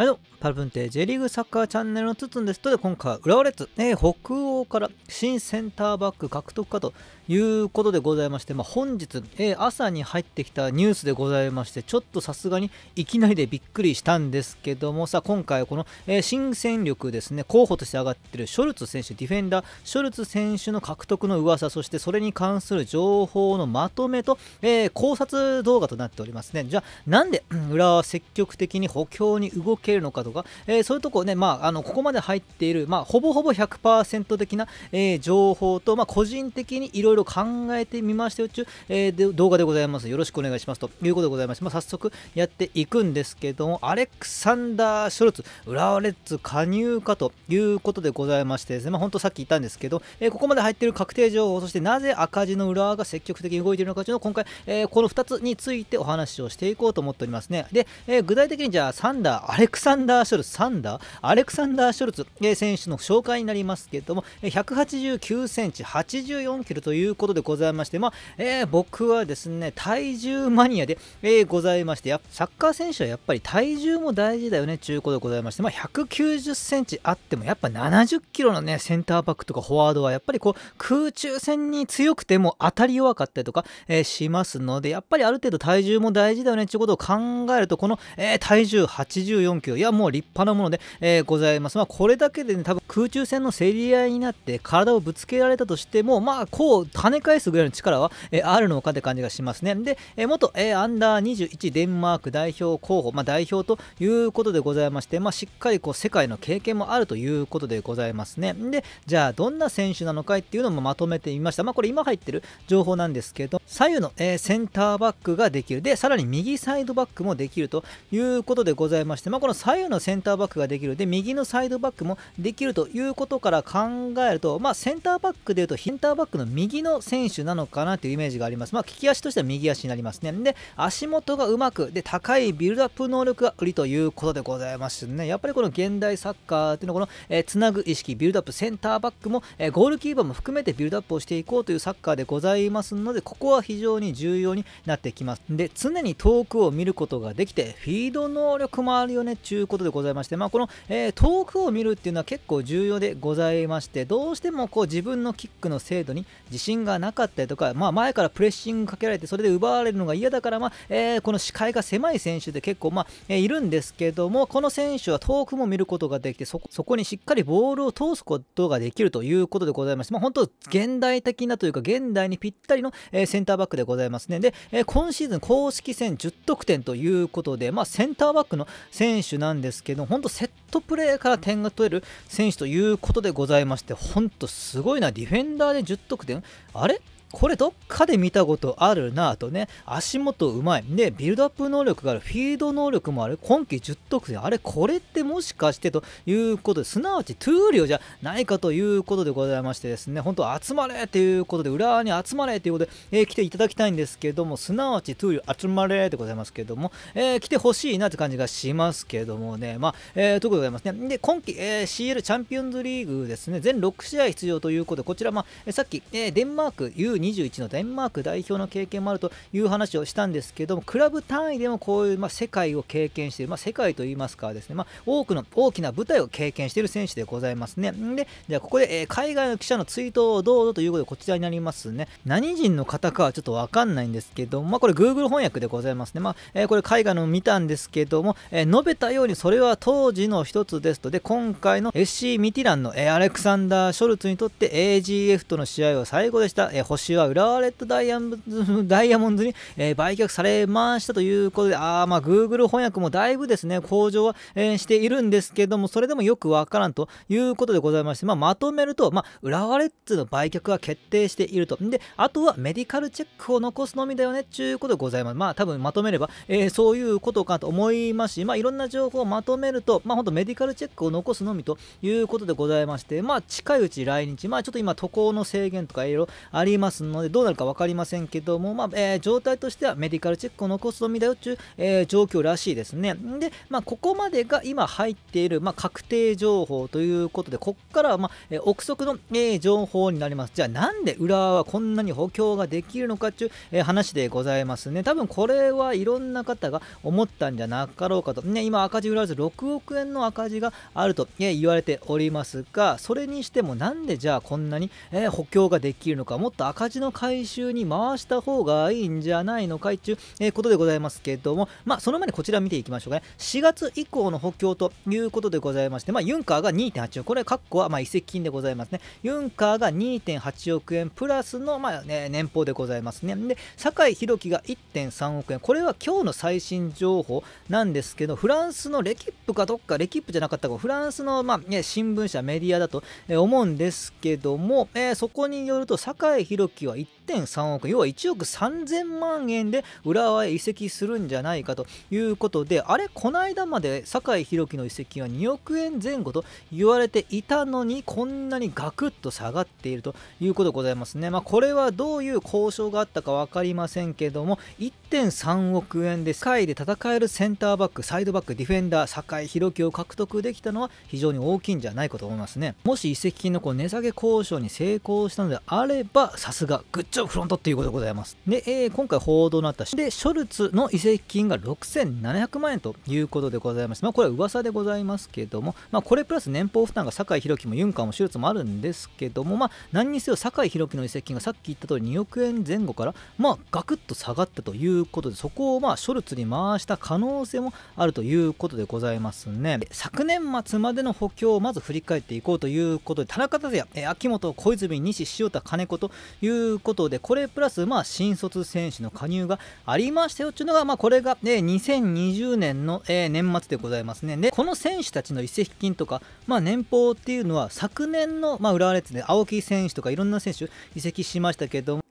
はいどうも、パルプンテ J リーグサッカーチャンネルのつつんです。とで、今回は浦和レッズ、えー、北欧から新センターバック獲得かということでございまして、まあ、本日、えー、朝に入ってきたニュースでございまして、ちょっとさすがにいきなりでびっくりしたんですけども、さあ、今回はこの、えー、新戦力ですね、候補として上がっているショルツ選手、ディフェンダー、ショルツ選手の獲得の噂、そしてそれに関する情報のまとめと、え考察動画となっておりますね。じゃあ、なんで浦和は積極的に補強に動けるのかとか、えー、そういうとこね、まあ、のここまで入っている、まあ、ほぼほぼ100%的な、えー、情報と、まあ、個人的にいろいろ考えてみましたよという、えー、で動画でございます。よろしくお願いしますということでございまして、まあ、早速やっていくんですけども、アレクサンダー・ショルツ、浦和レッズ加入かということでございましてですね、まあ、本当さっき言ったんですけど、えー、ここまで入っている確定情報、そしてなぜ赤字の浦和が積極的に動いているのかというのを今回、えー、この2つについてお話をしていこうと思っておりますね。で、えー、具体的にじゃあサンダー、アレクサンダー・ショルツ、サンダー、アレクサンダー・ショルツ選手の紹介になりますけれども、189センチ、84キロということでございまして、まあえー、僕はですね、体重マニアで、えー、ございまして、サッカー選手はやっぱり体重も大事だよねということでございまして、まあ、190センチあっても、やっぱ70キロのね、センターバックとかフォワードは、やっぱりこう、空中戦に強くても当たり弱かったりとか、えー、しますので、やっぱりある程度体重も大事だよねということを考えると、この、え、体重84キロ、いや、もう立派なもので、えー、ございます。まあ、これだけでね、多分空中戦の競り合いになって体をぶつけられたとしても、まあ、こう、跳ね返すぐらいの力は、えー、あるのかって感じがしますね。で、えー、元、えー、アンダー21デンマーク代表候補、まあ、代表ということでございまして、まあ、しっかりこう世界の経験もあるということでございますね。で、じゃあ、どんな選手なのかっていうのもまとめてみました。まあ、これ今入ってる情報なんですけど、左右の、えー、センターバックができる。で、さらに右サイドバックもできるということでございまして、まあ、この左右のセンターバックができる。で、右のサイドバックもできるということから考えると、まあ、センターバックでいうと、センターバックの右の選手なのかなというイメージがあります。まあ、利き足としては右足になりますね。で、足元がうまく、で、高いビルドアップ能力が売りということでございますね。やっぱりこの現代サッカーっていうのは、この、えー、つなぐ意識、ビルドアップ、センターバックも、えー、ゴールキーパーも含めてビルドアップをしていこうというサッカーでございますので、ここは非常に重要になってきます。で、常に遠くを見ることができて、フィード能力もあるよねっていうことでございまして、まあ、この、えー、遠くを見るっていうのは結構重要でございましてどうしてもこう自分のキックの精度に自信がなかったりとか、まあ、前からプレッシングかけられてそれで奪われるのが嫌だから、まあえー、この視界が狭い選手で結構、まあえー、いるんですけどもこの選手は遠くも見ることができてそこにしっかりボールを通すことができるということでございまして、まあ、本当現代的なというか現代にぴったりの、えー、センターバックでございます。ね。で、え、今シーズン公式戦10得点ということで、まあ、センターバックの選手なんですけど本当セットプレーから点が取れる選手ということでございまして、本当すごいな、ディフェンダーで10得点。あれ？これどっかで見たことあるなとね、足元うまい。で、ビルドアップ能力がある、フィード能力もある、今季10得点。あれ、これってもしかしてということで、すなわちトゥーリオじゃないかということでございましてですね、本当集まれということで、浦和に集まれということで、えー、来ていただきたいんですけども、すなわちトゥーリオ集まれでございますけども、えー、来てほしいなって感じがしますけどもね、まあ、えー、ということでございますね。で、今季、えー、CL チャンピオンズリーグですね、全6試合出場ということで、こちら、まあ、さっき、え、デンマーク U 21のデンマーク代表の経験もあるという話をしたんですけどもクラブ単位でもこういう、ま、世界を経験している、まあ、世界といいますかですね、まあ、多くの大きな舞台を経験している選手でございますね。でじゃあここで、え、海外の記者のツイートをどうぞということでこちらになりますね。何人の方かはちょっとわかんないんですけどまあこれ Google 翻訳でございますね。まあ、え、これ海外の見たんですけども、え、述べたようにそれは当時の一つですと。で今回の SC ミティランの、え、アレクサンダー・ショルツにとって AGF との試合は最後でした、えー、星は浦和レッド ダイヤモンドに、えー、売却されましたということで、あまあ Google 翻訳もだいぶですね、向上は、えー、しているんですけども、それでもよくわからんということでございまして、まあ、まとめると、まあ、浦和レッズの売却が決定していると。で、あとはメディカルチェックを残すのみだよねっていうことでございます。まあ、多分まとめれば、えー、そういうことかと思いますし、まあ、いろんな情報をまとめると、まあ、本当メディカルチェックを残すのみということでございまして、まあ、近いうち来日、まあ、ちょっと今、渡航の制限とかいろいろありますますのでどうなるか分かりませんけども、まあえー、状態としてはメディカルチェックを残すのみだよという、えー、状況らしいですね。で、まあ、ここまでが今入っている、まあ、確定情報ということで、ここからは、まあえー、憶測の、えー、情報になります。じゃあなんで浦和はこんなに補強ができるのかという、えー、話でございますね。多分これはいろんな方が思ったんじゃなかろうかと。ね、今赤字浦和6億円の赤字があると、えー、言われておりますが、それにしてもなんでじゃあこんなに、えー、補強ができるのか、もっと赤の回収に回した方がいいんじゃないのかいという、え、ことでございますけれども、まあ、その前にこちら見ていきましょうかね。4月以降の補強ということでございまして、まあ、ユンカーが2.8億、これ、カッコはま移籍金でございますね。ユンカーが2.8億円プラスの、まあね、年俸でございますね。で、酒井宏樹が1.3億円、これは今日の最新情報なんですけど、フランスのレキップかどっか、レキップじゃなかったか、フランスの、まあね、新聞社、メディアだと思うんですけども、えー、そこによると、酒井宏樹は一1.3億、要は1億3000万円で浦和へ移籍するんじゃないかということで、あれ、この間まで酒井宏樹の移籍は2億円前後と言われていたのに、こんなにガクッと下がっているということでございますね。まあ、これはどういう交渉があったか分かりませんけども、1.3億円で世界で戦えるセンターバック、サイドバック、ディフェンダー、酒井宏樹を獲得できたのは非常に大きいんじゃないかと思いますね。もし移籍金のこう値下げ交渉に成功したのであれば、さすがグッジョフロントっていうことでございます。で、えー、今回報道になったで、ショルツの移籍金が6700万円ということでございます。まあ、これは噂でございますけども、まあ、これプラス年俸負担が酒井宏樹もユンカーも手術もあるんですけども、まあ、何にせよ酒井宏樹の移籍金がさっき言った通り2億円前後から、まあ、ガクッと下がったということで、そこをまあショルツに回した可能性もあるということでございますね。昨年末までの補強をまず振り返っていこうということで、田中達也、秋元、小泉、西、塩田、金子ということで、でこれプラスまあ新卒選手の加入がありましたよっていうのが、まあ、これが、ね、2020年の、えー、年末でございますね。で、この選手たちの移籍金とか、まあ、年俸っていうのは昨年の、まあ、浦和レッズで青木選手とかいろんな選手移籍しましたけども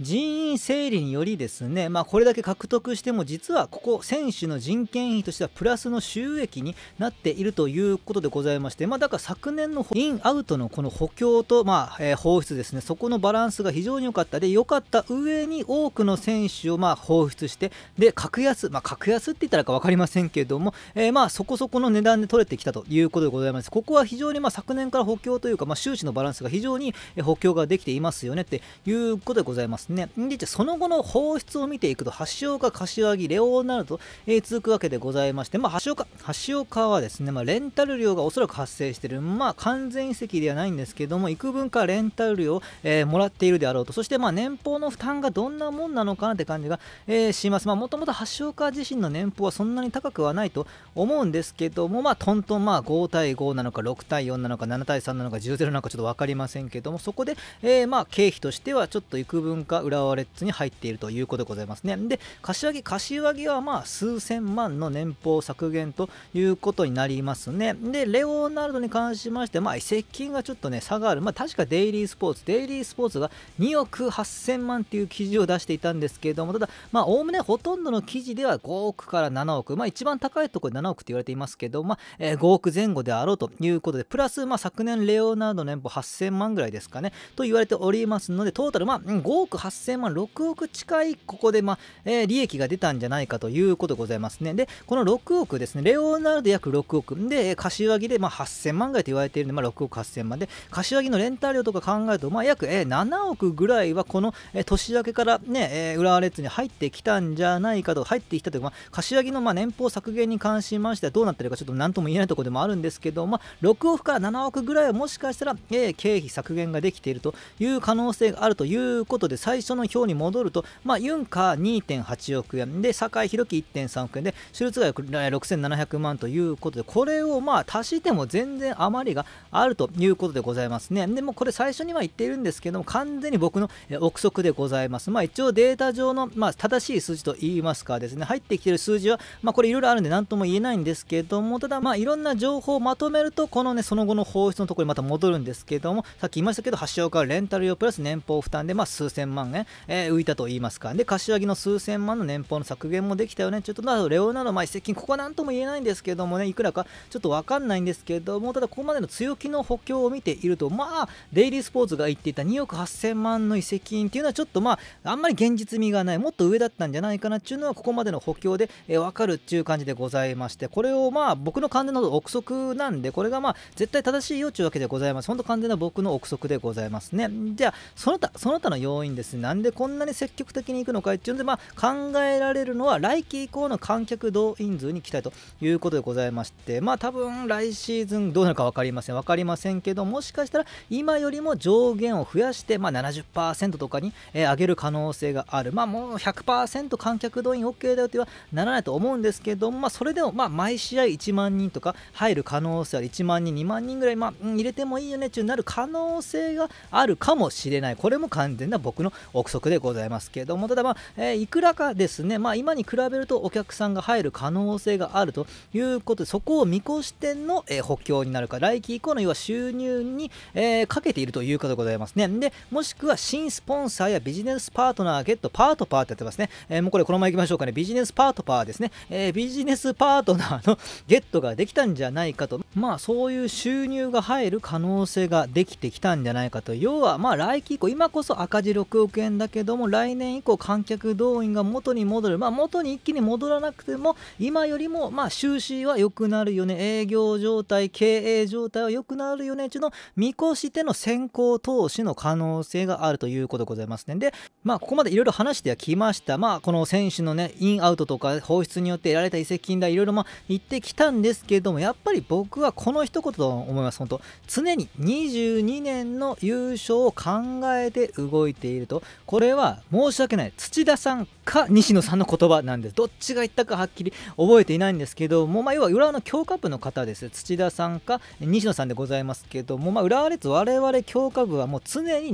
人員整理によりですね、まあ、これだけ獲得しても実はここ選手の人件費としてはプラスの収益になっているということでございまして、まあ、だから昨年のインアウトのこの補強と、まあえー、放出ですねそこのバランスが非常に良かった。で良かった上に多くの選手をまあ放出してで格安、まあ、格安って言ったらか分かりませんけれども、えー、まあそこそこの値段で取れてきたということでございます。ここは非常にまあ昨年から補強というか、まあ、収支のバランスが非常に補強ができていますよねっていうことでございます。ですね。で、その後の放出を見ていくと、橋岡、柏木、レオナルド、えー、続くわけでございまして、まあ、橋岡、橋岡はですね、まあ、レンタル料がおそらく発生している、まあ、完全移籍ではないんですけども、幾分かレンタル料を、えー、もらっているであろうと、そして、まあ、年俸の負担がどんなもんなのかなって感じが、えー、します。まあ、もともと橋岡自身の年俸はそんなに高くはないと思うんですけども、まあ、トントン、まあ、5対5なのか、6対4なのか、7対3なのか、10-0なのか、ちょっと分かりませんけども、そこで、えー、まあ、経費としてはちょっと幾分か浦和レッズに入っているということでございますね。で、柏木、柏木はまあ数千万の年俸削減ということになりますね。で、レオナルドに関しまして、まあ移籍金がちょっとね、差がある。まあ確かデイリースポーツ、デイリースポーツが2億8000万っていう記事を出していたんですけれども、ただ、まあおおむねほとんどの記事では5億から7億、まあ一番高いところで7億って言われていますけど、まあ、え、5億前後であろうということで、プラス、まあ昨年レオナルドの年俸8000万ぐらいですかね、と言われておりますので、トータル、まあ5億8000万、6億近いここで、まあえー、利益が出たんじゃないかということでございますね。で、この6億ですね、レオナルド約6億、で、柏木で、まあ、8000万ぐらいと言われているので、まあ、6億8000万で、柏木のレンタル料とか考えると、まあ、約、えー、7億ぐらいはこの、えー、年明けからね、えー、浦和レッズに入ってきたんじゃないかと、入ってきたというか、まあ、柏木のまあ年俸削減に関しましてはどうなってるかちょっと何とも言えないところでもあるんですけど、まあ、6億から7億ぐらいはもしかしたら、えー、経費削減ができているという可能性があるということで、最最初の表に戻ると、まあ、ユンカー2.8億円で酒井宏樹1.3億円で手術額6700万ということでこれをまあ足しても全然余りがあるということでございますね。でもこれ最初には言っているんですけども完全に僕の憶測でございます。まあ一応データ上のまあ正しい数字と言いますかですね入ってきている数字はまあこれいろいろあるんで何とも言えないんですけどもただまあいろんな情報をまとめるとこのねその後の放出のところにまた戻るんですけどもさっき言いましたけど橋岡レンタル用プラス年俸負担でまあ数千万万円、えー、浮いたと言いますか。で柏木の数千万の年俸の削減もできたよね。ちょっとなレオナルド、まあ、移籍ここは何とも言えないんですけどもね。いくらかちょっと分かんないんですけども。ただここまでの強気の補強を見ているとまあデイリースポーツが言っていた2億8000万の移籍金っていうのはちょっとまああんまり現実味がないもっと上だったんじゃないかなっていうのはここまでの補強で、えー、分かるっていう感じでございまして。これをまあ僕の完全な憶測なんでこれがまあ絶対正しいよというわけでございます。本当完全な僕の憶測でございますね。じゃあその他その他の要因です。なんでこんなに積極的に行くのかっていうのでまあ考えられるのは来季以降の観客動員数に期待ということでございましてまあ多分来シーズンどうなるか分かりません。分かりませんけどもしかしたら今よりも上限を増やしてまあ70%とかに、え、上げる可能性がある。まあもう100%観客動員 OK だよとはならないと思うんですけどまあそれでもまあ毎試合1万人とか入る可能性ある。1万人2万人ぐらいまあ、入れてもいいよねってなる可能性があるかもしれない。これも完全な僕の憶測でございますけどもただまあ、えー、いくらかですねまあ今に比べるとお客さんが入る可能性があるということでそこを見越しての、えー、補強になるか来期以降の要は収入に、えー、かけているということでございますね。でもしくは新スポンサーやビジネスパートナーゲットパートパーってやってますね、えもうこれこのままいきましょうかね。ビジネスパートパーですね、えビジネスパートナーのゲットができたんじゃないかと。まあそういう収入が入る可能性ができてきたんじゃないかと。要はまあ来期以降今こそ赤字6億円だけども来年以降観客動員が元に戻る。まあ元に一気に戻らなくても今よりもまあ収支は良くなるよね。営業状態経営状態は良くなるよね。っていうの見越しての先行投資の可能性があるということでございますね。でまあここまでいろいろ話してはきました。まあこの選手のねインアウトとか放出によって得られた移籍金だいろいろまあ言ってきたんですけどもやっぱり僕はこの一言だと思います本当。常に22年の優勝を考えて動いていると。これは申し訳ない。土田さんか西野さんの言葉なんです。どっちが言ったかはっきり覚えていないんですけども、まあ、要は浦和の強化部の方です。土田さんか西野さんでございますけども、まあ、浦和レッズ我々強化部はもう常に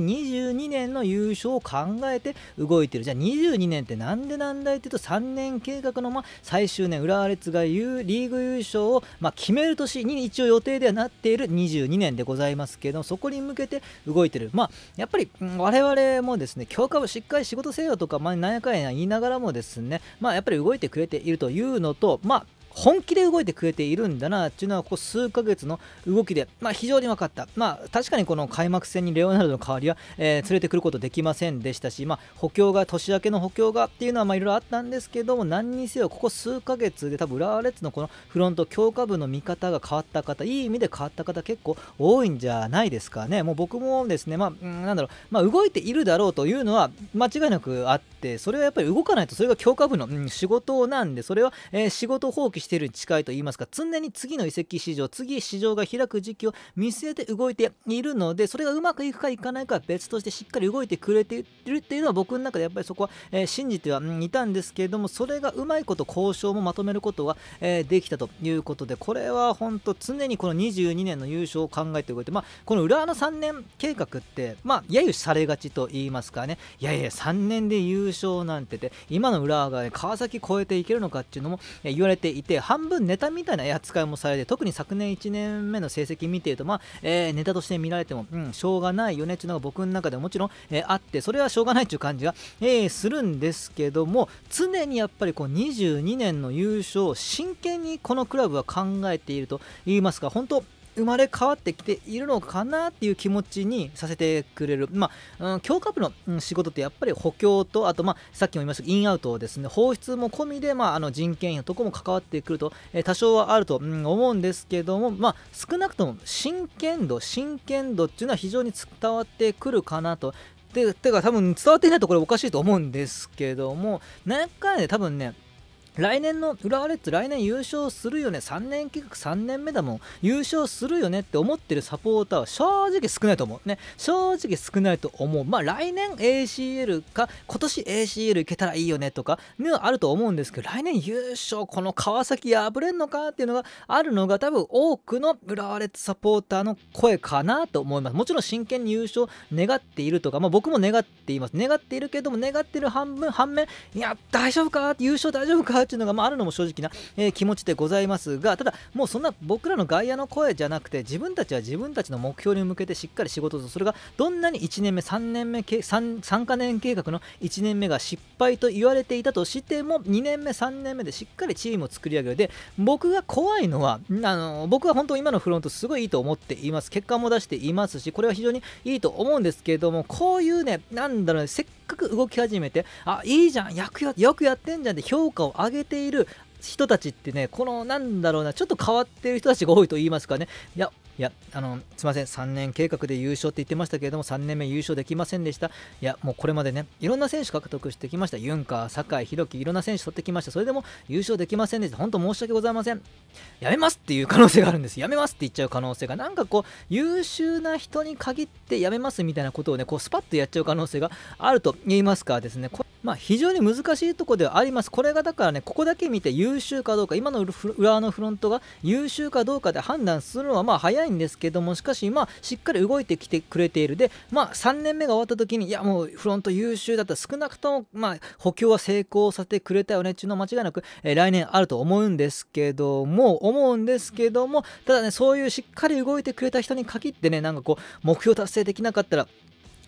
22年の優勝を考えて動いてる。じゃあ22年ってなんでなんだいっていうと3年計画のま最終年浦和レッズがリーグ優勝をま決める年に一応予定ではなっている22年でございますけどそこに向けて動いてる。まあやっぱり我々もですね強化部しっかり仕事せよとか、まあ、なんやかんや言いながらもですねまあやっぱり動いてくれているというのとまあ本気で動いてくれているんだなっていうのはここ数ヶ月の動きで、まあ、非常に分かった、まあ、確かにこの開幕戦にレオナルドの代わりは、えー、連れてくることできませんでしたし、まあ、補強が年明けの補強がっていうのはいろいろあったんですけども何にせよここ数ヶ月で多分浦和レッズのこのフロント強化部の見方が変わった方いい意味で変わった方結構多いんじゃないですかね。もう僕もですね、まあ、なんだろう、まあ、動いているだろうというのは間違いなくあってそれはやっぱり動かないとそれが強化部の、うん、仕事なんでそれは、えー、仕事放棄しているに近いと言いますか常に次の移籍市場次市場が開く時期を見据えて動いているのでそれがうまくいくかいかないかは別としてしっかり動いてくれているっていうのは僕の中でやっぱりそこは、えー、信じてはいたんですけれどもそれがうまいこと交渉もまとめることが、えー、できたということでこれは本当常にこの22年の優勝を考えて動いてまあこの浦和の3年計画ってまあ揶揄されがちと言いますかね。いやいや3年で優勝なんてて今の浦和が、川崎超えていけるのかっていうのも、え言われていて半分ネタみたいな扱いもされて特に昨年1年目の成績見ていると、まあえー、ネタとして見られても、うん、しょうがないよねっていうのが僕の中でももちろん、えー、あってそれはしょうがないっていう感じが、えー、するんですけども常にやっぱりこう22年の優勝を真剣にこのクラブは考えていると言いますか本当生まれ変わってきているのかなっていう気持ちにさせてくれる、まあ、うん、強化部の、仕事ってやっぱり補強とあと、まあ、さっきも言いましたインアウトですね。放出も込みで、まあ、あの人件費のとこも関わってくると、えー、多少はあると、うん、思うんですけども、まあ、少なくとも真剣度真剣度っていうのは非常に伝わってくるかなと。でてか多分伝わっていないとこれおかしいと思うんですけども何回で多分ね来年の浦和レッズ来年優勝するよね。3年計画3年目だもん。優勝するよねって思ってるサポーターは正直少ないと思う。ね。正直少ないと思う。まあ来年 ACL か今年 ACL いけたらいいよねとかにはあると思うんですけど来年優勝この川崎破れんのかっていうのがあるのが多分多くの浦和レッズサポーターの声かなと思います。もちろん真剣に優勝願っているとかまあ僕も願っています。願っているけども願ってる半分反面いや大丈夫か？優勝大丈夫か？っていうのが、あ、るのも正直な、気持ちでございますがただもうそんな僕らの外野の声じゃなくて自分たちは自分たちの目標に向けてしっかり仕事をする。それがどんなに1年目3年目 3, 3カ年計画の1年目が失敗と言われていたとしても2年目3年目でしっかりチームを作り上げる。で僕が怖いのはあの僕は本当今のフロントすごいいいと思っています。結果も出していますしこれは非常にいいと思うんですけれどもこういうねなんだろうねせっかく動き始めてあいいじゃんよくよくやってんじゃんって評価を上げている人たちってねこのなんだろうなちょっと変わってる人たちが多いと言いますかね。いやいや、あの、すみません、3年計画で優勝って言ってましたけれども、3年目優勝できませんでした。いや、もうこれまでね、いろんな選手獲得してきました。ユンカー、酒井宏樹、いろんな選手取ってきました。それでも優勝できませんでした。本当申し訳ございません。やめますっていう可能性があるんです。やめますって言っちゃう可能性が、なんかこう、優秀な人に限ってやめますみたいなことをね、こう、スパッとやっちゃう可能性があると言いますかですね。まあ、非常に難しいところではあります。これがだからね、ここだけ見て優秀かどうか、今の裏のフロントが優秀かどうかで判断するのはまあ早いないんですけども、しかし、今、しっかり動いてきてくれている。で、まあ、3年目が終わった時に、いや、もうフロント優秀だった少なくとも、まあ、補強は成功させてくれたよねっていうのは間違いなく、えー、来年あると思うんですけども、思うんですけども、ただね、そういうしっかり動いてくれた人に限ってね、なんかこう、目標達成できなかったら、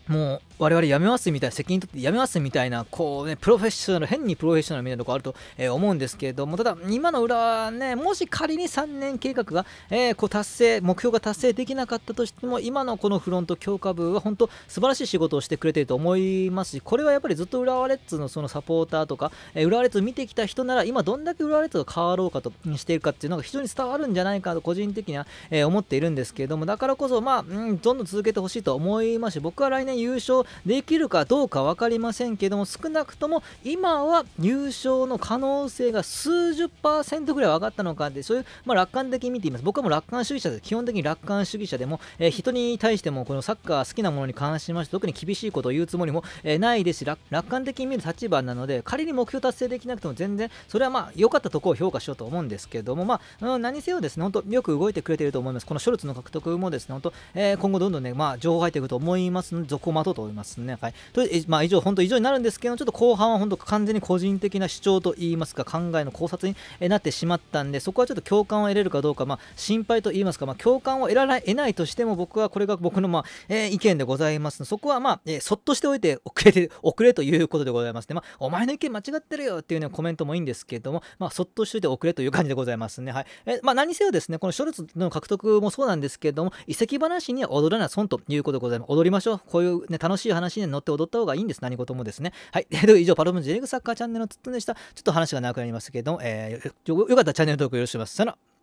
もう我々辞めますみたいな責任取って辞めますみたいなこうねプロフェッショナル変にプロフェッショナルみたいなとこあると、えー、思うんですけれどもただ今の裏はねもし仮に3年計画が、えー、こう達成目標が達成できなかったとしても今のこのフロント強化部は本当素晴らしい仕事をしてくれていると思いますしこれはやっぱりずっと浦和レッズのそのサポーターとか、えー、浦和レッズを見てきた人なら今どんだけ浦和レッズが変わろうかとしているかっていうのが非常に伝わるんじゃないかと個人的には、え思っているんですけれどもだからこそまあ、うん、どんどん続けてほしいと思いますし僕は来年優勝できるかどうか分かりませんけども少なくとも今は優勝の可能性が数十パーセントぐらい上がったのかってそういう、まあ、楽観的に見ています。僕はもう楽観主義者で基本的に楽観主義者でも、えー、人に対してもこのサッカー好きなものに関しまして特に厳しいことを言うつもりも、えー、ないですし楽観的に見る立場なので仮に目標達成できなくても全然それはまあ良かったところを評価しようと思うんですけどもまあ、うん、何せよですね本当よく動いてくれていると思います。このショルツの獲得もですね本当、えー、今後どんどんねまあ情報入っていくと思いますので続行を待とうと思います。ますねはいとまあ、以上、本当以上になるんですけど、ちょっと後半は本当完全に個人的な主張といいますか、考えの考察になってしまったんで、そこはちょっと共感を得れるかどうか、まあ、心配といいますか、まあ、共感を得られ得ないとしても、僕はこれが僕の、まあえー、意見でございますそこは、まあえー、そっとしておいて遅れて、遅れということでございますね。まあ、お前の意見間違ってるよっていう、ね、コメントもいいんですけども、まあ、そっとしておいて遅れという感じでございますね。はいえー、まあ、何せよですね、このショルツの獲得もそうなんですけども、移籍話には踊らない損ということでございます。踊りましょう。こういう、ね、楽しい話に乗って踊った方がいいんです。何事もですね。はい。以上、パロムジェリーグサッカーチャンネルのつっとでした。ちょっと話が長くなりましたけども、えー、よかったらチャンネル登録よろしくお願いします。さよなら。